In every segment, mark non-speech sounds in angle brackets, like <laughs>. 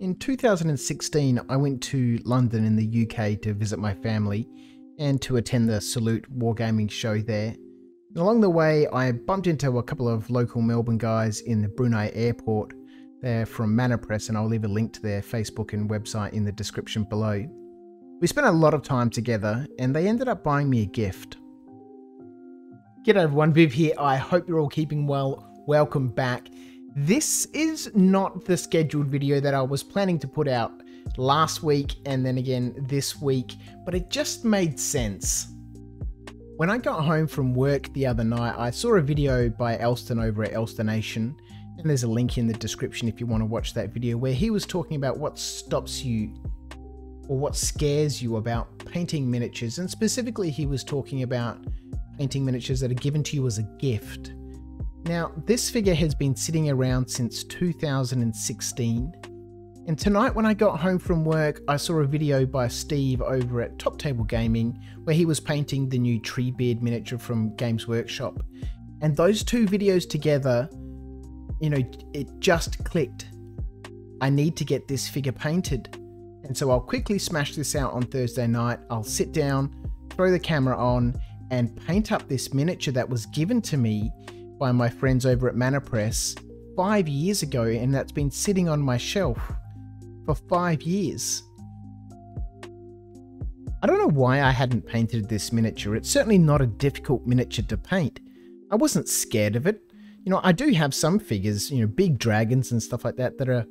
In 2016, I went to London in the UK to visit my family and to attend the Salute Wargaming show there. And along the way, I bumped into a couple of local Melbourne guys in the Brunei airport. They're from Mana Press, and I'll leave a link to their Facebook and website in the description below. We spent a lot of time together, and they ended up buying me a gift. G'day everyone, Viv here. I hope you're all keeping well. Welcome back. This is not the scheduled video that I was planning to put out last week and then again this week, but it just made sense. When I got home from work the other night, I saw a video by Elston over at Elstonation, and there's a link in the description if you want to watch that video, where he was talking about what stops you or what scares you about painting miniatures, and specifically, he was talking about painting miniatures that are given to you as a gift. Now, this figure has been sitting around since 2016. And tonight, when I got home from work, I saw a video by Steve over at Top Table Gaming where he was painting the new Treebeard miniature from Games Workshop. And those two videos together, you know, it just clicked. I need to get this figure painted. And so I'll quickly smash this out on Thursday night. I'll sit down, throw the camera on, and paint up this miniature that was given to me by my friends over at Mana Press five years ago, and that's been sitting on my shelf for five years. I don't know why I hadn't painted this miniature. It's certainly not a difficult miniature to paint. I wasn't scared of it. You know, I do have some figures, you know, big dragons and stuff like that that are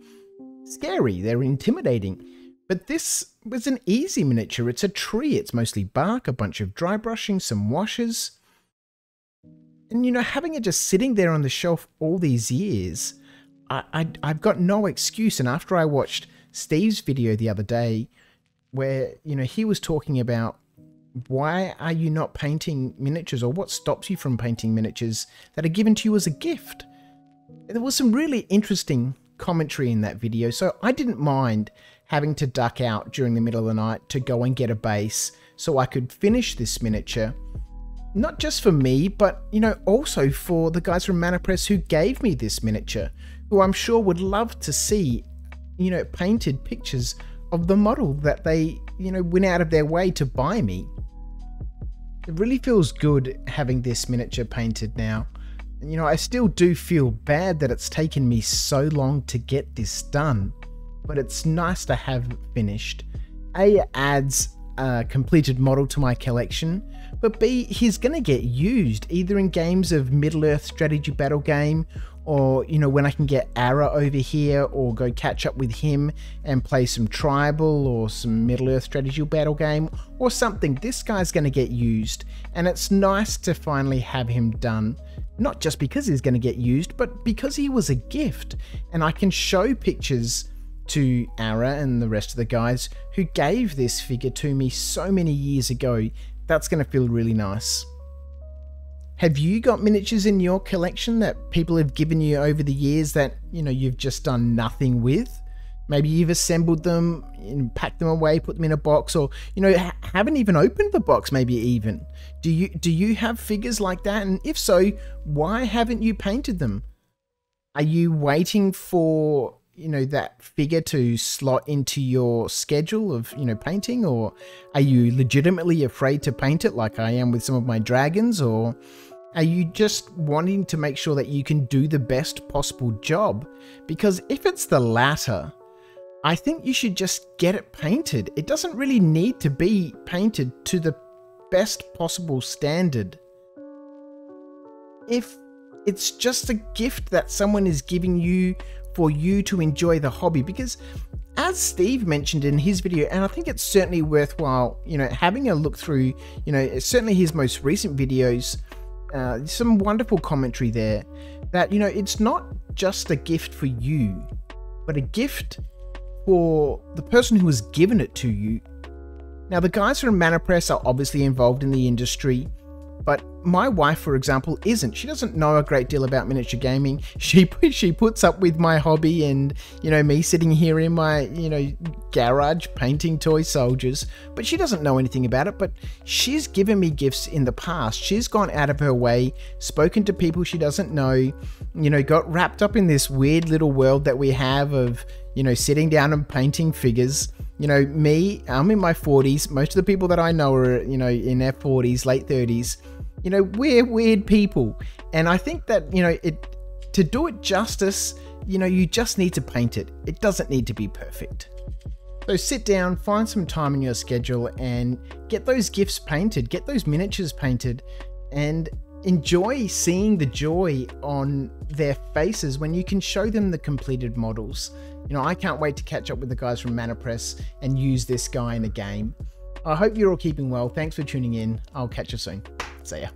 scary, they're intimidating. But this was an easy miniature. It's a tree, it's mostly bark, a bunch of dry brushing, some washes. And you know, having it just sitting there on the shelf all these years, I, I I've got no excuse. And after I watched Steve's video the other day, where you know he was talking about why are you not painting miniatures or what stops you from painting miniatures that are given to you as a gift? There was some really interesting commentary in that video, so I didn't mind having to duck out during the middle of the night to go and get a base so I could finish this miniature. Not just for me, but you know, also for the guys from Mana Press who gave me this miniature, who I'm sure would love to see, you know, painted pictures of the model that they, you know, went out of their way to buy me. It really feels good having this miniature painted now. You know, I still do feel bad that it's taken me so long to get this done but it's nice to have finished. A adds a completed model to my collection, but B he's going to get used either in games of Middle Earth strategy battle game or you know when I can get Ara over here or go catch up with him and play some tribal or some Middle Earth strategy battle game or something. This guy's going to get used and it's nice to finally have him done not just because he's going to get used but because he was a gift. And I can show pictures to Ara and the rest of the guys who gave this figure to me so many years ago. That's going to feel really nice. Have you got miniatures in your collection that people have given you over the years that, you know, you've just done nothing with? Maybe you've assembled them, and packed them away, put them in a box, or you know ha- haven't even opened the box. Maybe even do you do you have figures like that? And if so, why haven't you painted them? Are you waiting for you know that figure to slot into your schedule of you know painting? Or are you legitimately afraid to paint it like i am with some of my dragons? Or are you just wanting to make sure that you can do the best possible job? Because if it's the latter i think you should just get it painted. It doesn't really need to be painted to the best possible standard. If it's just a gift that someone is giving you for you to enjoy the hobby because as Steve mentioned in his video, and I think it's certainly worthwhile, you know, having a look through, you know, certainly his most recent videos, uh, some wonderful commentary there that, you know, it's not just a gift for you, but a gift for the person who has given it to you. Now, the guys from Mana Press are obviously involved in the industry, But my wife, for example, isn't. She doesn't know a great deal about miniature gaming. <laughs> She she puts up with my hobby and you know me sitting here in my you know garage painting toy soldiers. But she doesn't know anything about it. But she's given me gifts in the past. She's gone out of her way, spoken to people she doesn't know. You know, got wrapped up in this weird little world that we have of you know sitting down and painting figures you know, me, I'm in my 40s. Most of the people that I know are, you know, in their 40s, late 30s. You know, we're weird people. And I think that, you know, it to do it justice, you know, you just need to paint it. It doesn't need to be perfect. So sit down, find some time in your schedule and get those gifts painted, get those miniatures painted, and enjoy seeing the joy on their faces when you can show them the completed models. You know, I can't wait to catch up with the guys from Mana Press and use this guy in a game. I hope you're all keeping well. Thanks for tuning in. I'll catch you soon. See ya.